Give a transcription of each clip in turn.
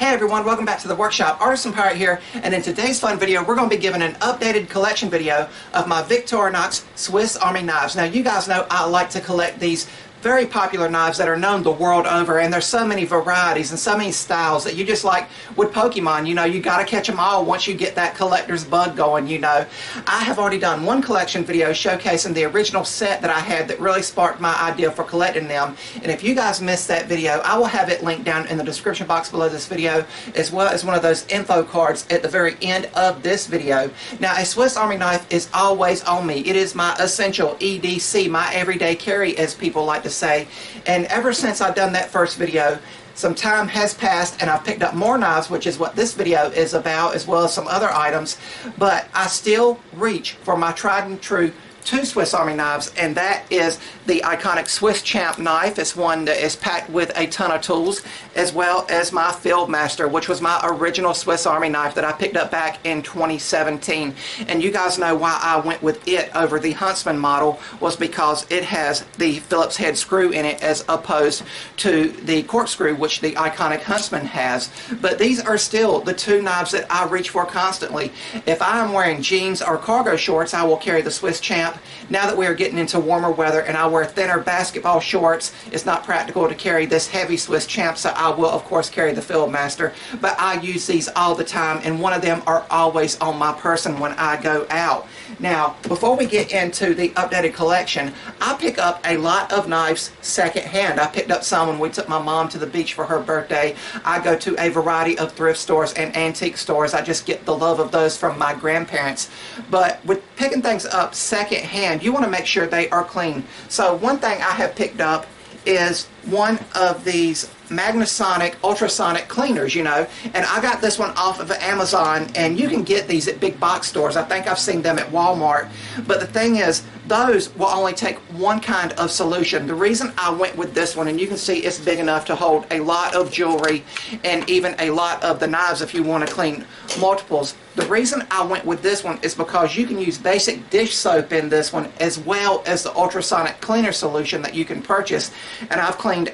Hey everyone, welcome back to the workshop. Artisan Pirate here, and in today's fun video, we're going to be giving an updated collection video of my Victorinox Swiss Army knives. Now you guys know I like to collect these very popular knives that are known the world over and there's so many varieties and so many styles that you just like with Pokemon you know you got to catch them all once you get that collector's bug going you know. I have already done one collection video showcasing the original set that I had that really sparked my idea for collecting them. And if you guys missed that video I will have it linked down in the description box below this video as well as one of those info cards at the very end of this video. Now a Swiss Army knife is always on me. It is my essential EDC my everyday carry as people like to to say. And ever since I've done that first video, some time has passed and I've picked up more knives, which is what this video is about, as well as some other items. But I still reach for my tried and true two Swiss Army knives, and that is the iconic Swiss Champ knife. It's one that is packed with a ton of tools, as well as my Fieldmaster, which was my original Swiss Army knife that I picked up back in 2017. And you guys know why I went with it over the Huntsman model was because it has the Phillips head screw in it as opposed to the corkscrew, which the iconic Huntsman has. But these are still the two knives that I reach for constantly. If I'm wearing jeans or cargo shorts, I will carry the Swiss Champ now that we are getting into warmer weather and I wear thinner basketball shorts, it's not practical to carry this heavy Swiss Champ, so I will of course carry the Fieldmaster. But I use these all the time and one of them are always on my person when I go out. Now, before we get into the updated collection, I pick up a lot of knives secondhand. I picked up some when we took my mom to the beach for her birthday. I go to a variety of thrift stores and antique stores. I just get the love of those from my grandparents. But with picking things up secondhand, you want to make sure they are clean. So one thing I have picked up is one of these Magnasonic ultrasonic cleaners, you know, and I got this one off of Amazon, and you can get these at big box stores. I think I've seen them at Walmart. But the thing is, those will only take one kind of solution. The reason I went with this one, and you can see it's big enough to hold a lot of jewelry and even a lot of the knives if you want to clean multiples. The reason I went with this one is because you can use basic dish soap in this one as well as the ultrasonic cleaner solution that you can purchase. And I've cleaned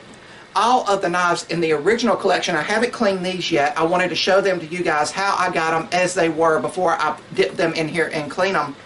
all of the knives in the original collection. I haven't cleaned these yet. I wanted to show them to you guys how I got them as they were before I dipped them in here and clean them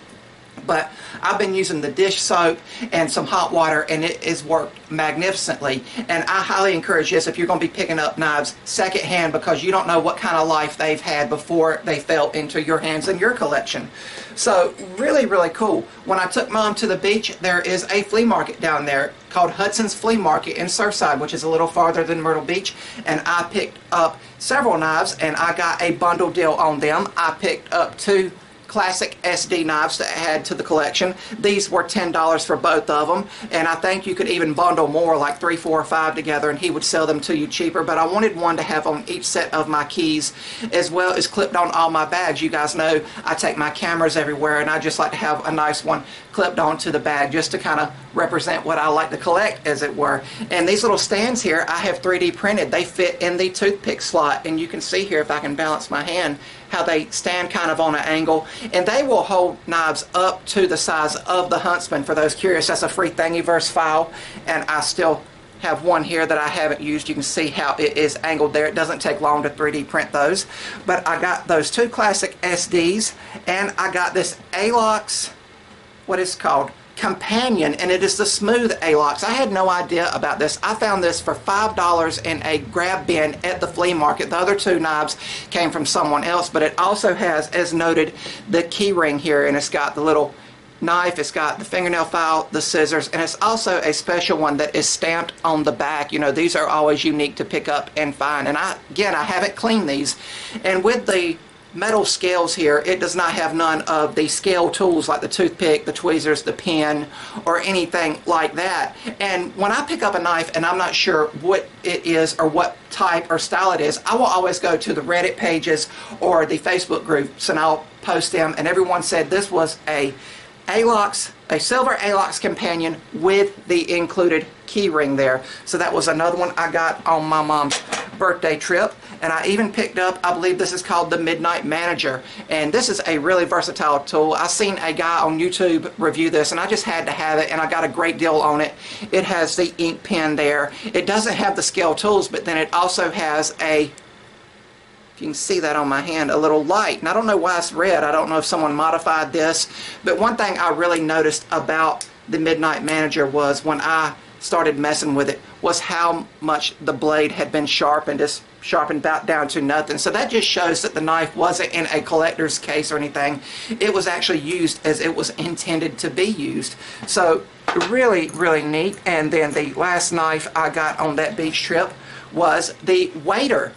but I've been using the dish soap and some hot water and it has worked magnificently and I highly encourage this if you're going to be picking up knives secondhand because you don't know what kind of life they've had before they fell into your hands in your collection. So really really cool. When I took mom to the beach there is a flea market down there called Hudson's Flea Market in Surfside which is a little farther than Myrtle Beach and I picked up several knives and I got a bundle deal on them. I picked up two classic SD knives to add to the collection. These were $10 for both of them, and I think you could even bundle more, like three, four, or five together, and he would sell them to you cheaper, but I wanted one to have on each set of my keys, as well as clipped on all my bags. You guys know I take my cameras everywhere, and I just like to have a nice one clipped onto the bag, just to kind of represent what I like to collect, as it were. And these little stands here, I have 3D printed. They fit in the toothpick slot, and you can see here, if I can balance my hand, how they stand kind of on an angle and they will hold knives up to the size of the Huntsman. For those curious that's a free Thingiverse file and I still have one here that I haven't used. You can see how it is angled there. It doesn't take long to 3D print those. But I got those two classic SDs and I got this Alox what is called companion and it is the smooth Alox. I had no idea about this. I found this for $5 in a grab bin at the flea market. The other two knives came from someone else but it also has as noted the key ring here and it's got the little knife, it's got the fingernail file, the scissors, and it's also a special one that is stamped on the back. You know, these are always unique to pick up and find. And I, again, I haven't cleaned these. And with the metal scales here, it does not have none of the scale tools like the toothpick, the tweezers, the pen, or anything like that. And when I pick up a knife and I'm not sure what it is or what type or style it is, I will always go to the Reddit pages or the Facebook groups and I'll post them. And everyone said this was a Alox, a silver Alox companion with the included keyring there. So that was another one I got on my mom's birthday trip and I even picked up, I believe this is called the Midnight Manager. And this is a really versatile tool. I seen a guy on YouTube review this and I just had to have it and I got a great deal on it. It has the ink pen there. It doesn't have the scale tools, but then it also has a you can see that on my hand, a little light. And I don't know why it's red. I don't know if someone modified this. But one thing I really noticed about the Midnight Manager was when I started messing with it was how much the blade had been sharpened. It's sharpened about down to nothing. So that just shows that the knife wasn't in a collector's case or anything. It was actually used as it was intended to be used. So really, really neat. And then the last knife I got on that beach trip was the waiter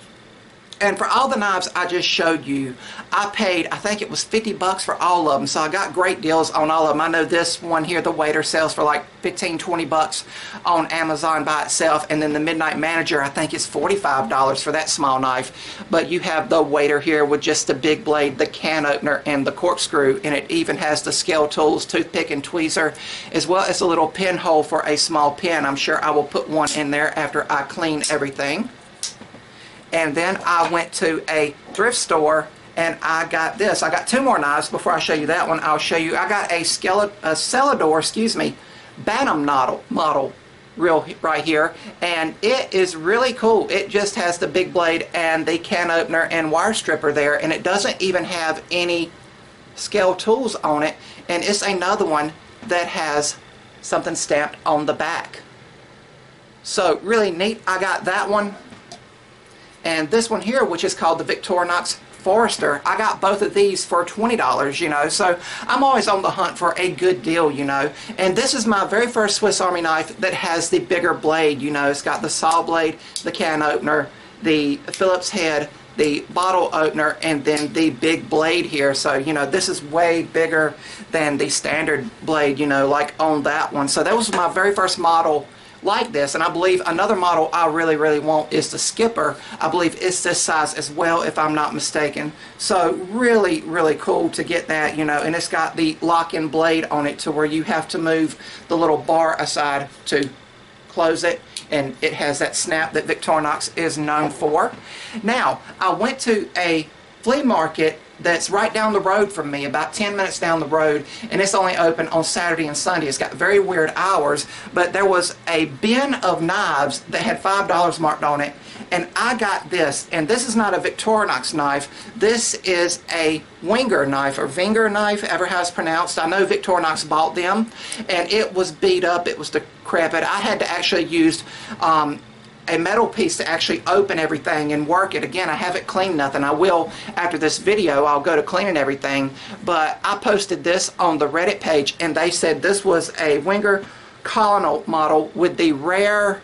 and for all the knives I just showed you, I paid, I think it was 50 bucks for all of them. So I got great deals on all of them. I know this one here, the waiter sells for like 15, 20 bucks on Amazon by itself. And then the Midnight Manager, I think is $45 for that small knife. But you have the waiter here with just the big blade, the can opener, and the corkscrew. And it even has the scale tools, toothpick and tweezer, as well as a little pinhole for a small pin. I'm sure I will put one in there after I clean everything and then I went to a thrift store and I got this. I got two more knives. Before I show you that one. I'll show you. I got a, Skele a Celador, excuse me, Bantam model, model real right here. And it is really cool. It just has the big blade and the can opener and wire stripper there. And it doesn't even have any scale tools on it. And it's another one that has something stamped on the back. So really neat. I got that one and this one here, which is called the Victorinox Forester, I got both of these for $20, you know, so I'm always on the hunt for a good deal, you know. And this is my very first Swiss Army knife that has the bigger blade, you know. It's got the saw blade, the can opener, the Phillips head, the bottle opener, and then the big blade here. So, you know, this is way bigger than the standard blade, you know, like on that one. So that was my very first model like this. And I believe another model I really, really want is the Skipper. I believe it's this size as well, if I'm not mistaken. So really, really cool to get that, you know, and it's got the lock-in blade on it to where you have to move the little bar aside to close it and it has that snap that Victorinox is known for. Now, I went to a flea market that's right down the road from me, about 10 minutes down the road, and it's only open on Saturday and Sunday. It's got very weird hours, but there was a bin of knives that had $5 marked on it, and I got this, and this is not a Victorinox knife. This is a Wenger knife, or Vinger knife, ever how it's pronounced. I know Victorinox bought them, and it was beat up. It was decrepit. I had to actually use um, a metal piece to actually open everything and work it. Again, I haven't cleaned nothing. I will after this video. I'll go to cleaning everything. But I posted this on the Reddit page and they said this was a Wenger Colonel model with the rare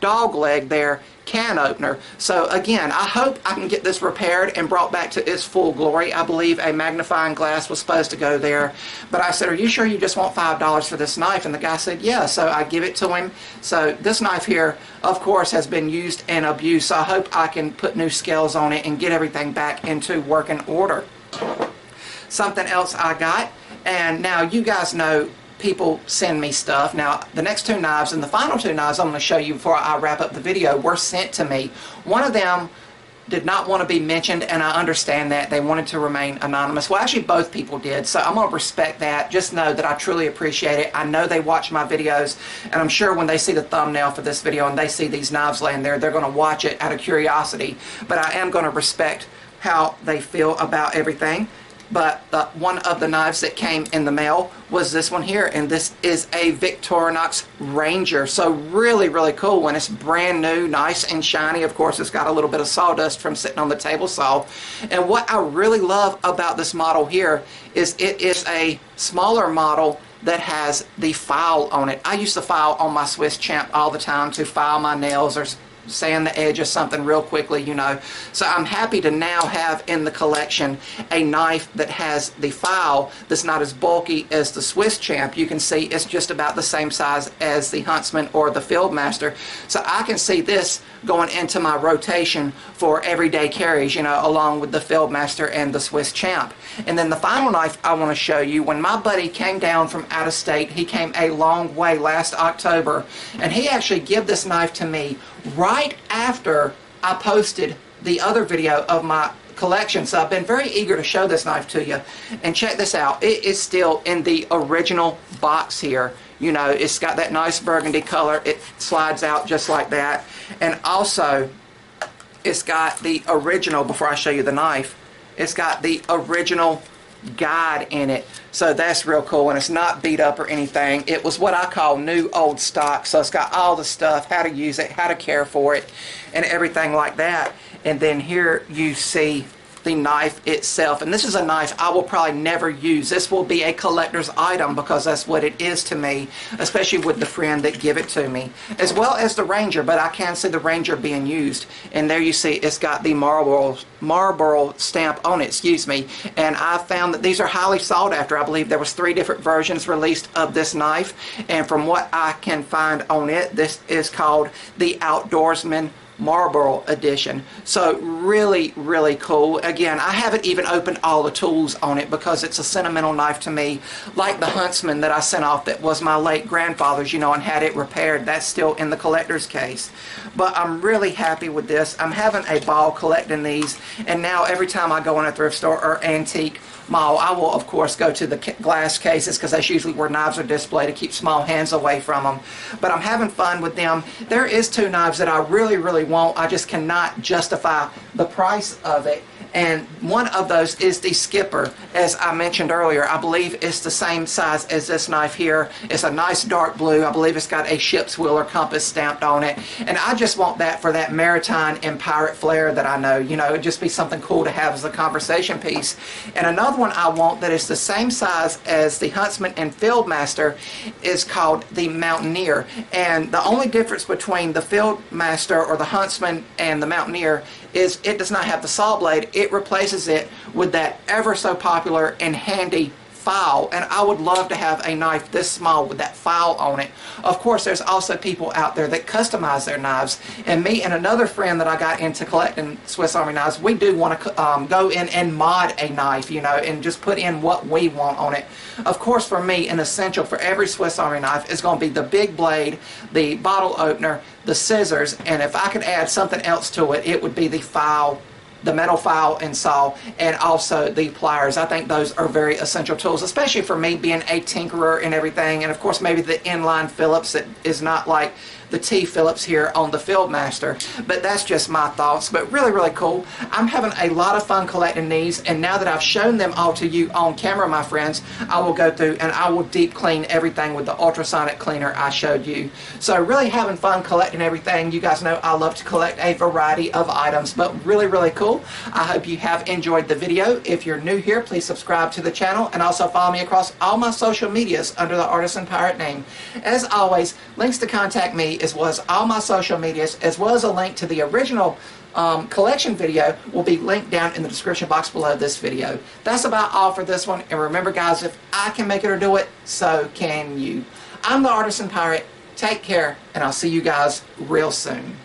dog leg there can opener. So again, I hope I can get this repaired and brought back to its full glory. I believe a magnifying glass was supposed to go there. But I said, are you sure you just want $5 for this knife? And the guy said, yeah. So I give it to him. So this knife here, of course, has been used and abused. So I hope I can put new scales on it and get everything back into working order. Something else I got, and now you guys know people send me stuff. Now, the next two knives and the final two knives I'm going to show you before I wrap up the video were sent to me. One of them did not want to be mentioned, and I understand that. They wanted to remain anonymous. Well, actually, both people did, so I'm going to respect that. Just know that I truly appreciate it. I know they watch my videos, and I'm sure when they see the thumbnail for this video and they see these knives laying there, they're going to watch it out of curiosity. But I am going to respect how they feel about everything but uh, one of the knives that came in the mail was this one here and this is a Victorinox Ranger. So really really cool when it's brand new nice and shiny. Of course it's got a little bit of sawdust from sitting on the table saw. And what I really love about this model here is it is a smaller model that has the file on it. I use the file on my Swiss Champ all the time to file my nails or sand the edge of something real quickly, you know. So I'm happy to now have in the collection a knife that has the file that's not as bulky as the Swiss Champ. You can see it's just about the same size as the Huntsman or the Fieldmaster. So I can see this going into my rotation for everyday carries, you know, along with the Fieldmaster and the Swiss Champ. And then the final knife I want to show you, when my buddy came down from out of state, he came a long way last October, and he actually gave this knife to me right after I posted the other video of my collection. So I've been very eager to show this knife to you. And check this out. It is still in the original box here. You know, it's got that nice burgundy color. It slides out just like that. And also, it's got the original, before I show you the knife, it's got the original guide in it. So that's real cool and it's not beat up or anything. It was what I call new old stock. So it's got all the stuff, how to use it, how to care for it and everything like that. And then here you see the knife itself. And this is a knife I will probably never use. This will be a collector's item because that's what it is to me, especially with the friend that give it to me. As well as the Ranger, but I can see the Ranger being used. And there you see it's got the Marlboro, Marlboro stamp on it, excuse me. And I found that these are highly sought after. I believe there was three different versions released of this knife. And from what I can find on it, this is called the Outdoorsman Marlboro edition. So really, really cool. Again, I haven't even opened all the tools on it because it's a sentimental knife to me. Like the Huntsman that I sent off that was my late grandfather's, you know, and had it repaired. That's still in the collector's case. But I'm really happy with this. I'm having a ball collecting these. And now every time I go in a thrift store or antique, I will of course go to the glass cases because that's usually where knives are displayed to keep small hands away from them. But I'm having fun with them. There is two knives that I really, really want. I just cannot justify the price of it and one of those is the skipper. As I mentioned earlier I believe it's the same size as this knife here. It's a nice dark blue. I believe it's got a ship's wheel or compass stamped on it. And I just want that for that maritime and pirate flair that I know. You know it'd just be something cool to have as a conversation piece. And another one I want that is the same size as the Huntsman and Fieldmaster is called the Mountaineer. And the only difference between the Fieldmaster or the Huntsman and the Mountaineer is it does not have the saw blade. It replaces it with that ever so popular and handy file and I would love to have a knife this small with that file on it. Of course there's also people out there that customize their knives and me and another friend that I got into collecting Swiss Army knives we do want to um, go in and mod a knife you know and just put in what we want on it. Of course for me an essential for every Swiss Army knife is going to be the big blade, the bottle opener, the scissors and if I could add something else to it it would be the file the metal file and saw, and also the pliers. I think those are very essential tools, especially for me being a tinkerer and everything. And of course, maybe the inline Phillips that is not like the T Phillips here on the Fieldmaster. But that's just my thoughts. But really, really cool. I'm having a lot of fun collecting these. And now that I've shown them all to you on camera, my friends, I will go through and I will deep clean everything with the ultrasonic cleaner I showed you. So really having fun collecting everything. You guys know I love to collect a variety of items. But really, really cool. I hope you have enjoyed the video. If you're new here, please subscribe to the channel and also follow me across all my social medias under the Artisan Pirate name. As always, links to contact me as well as all my social medias, as well as a link to the original um, collection video will be linked down in the description box below this video. That's about all for this one. And remember, guys, if I can make it or do it, so can you. I'm the Artisan Pirate. Take care, and I'll see you guys real soon.